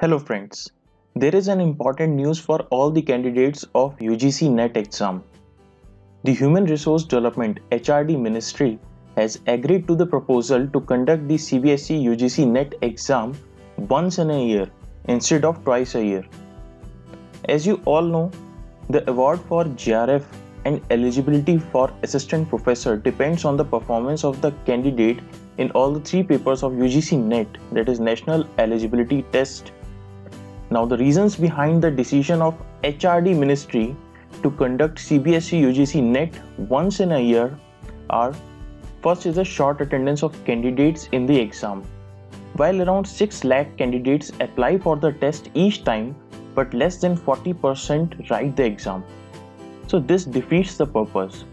Hello friends. There is an important news for all the candidates of UGC NET exam. The Human Resource Development HRD Ministry has agreed to the proposal to conduct the CBSE UGC NET exam once in a year instead of twice a year. As you all know, the award for JRF and eligibility for assistant professor depends on the performance of the candidate in all the three papers of UGC NET that is National Eligibility Test. Now the reasons behind the decision of HRD Ministry to conduct CBSE UGC NET once in a year are first is the short attendance of candidates in the exam. While around 6 lakh candidates apply for the test each time but less than 40% write the exam. So this defeats the purpose.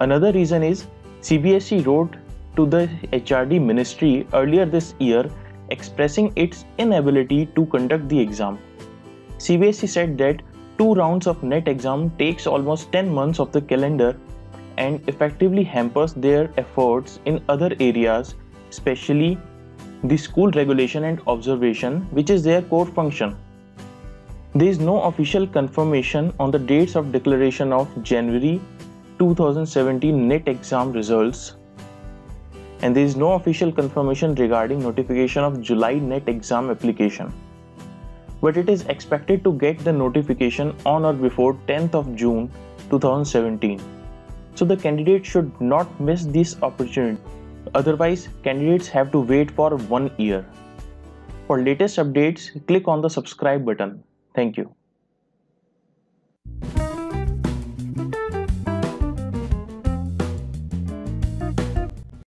Another reason is CBSE wrote to the HRD ministry earlier this year expressing its inability to conduct the exam. CBSE said that two rounds of NET exam takes almost 10 months of the calendar and effectively hampers their efforts in other areas, especially the school regulation and observation, which is their core function. There is no official confirmation on the dates of declaration of January 2017 NET exam results and there is no official confirmation regarding notification of July NET exam application. But it is expected to get the notification on or before 10th of June 2017. So the candidate should not miss this opportunity. Otherwise, candidates have to wait for one year. For latest updates, click on the subscribe button. Thank you.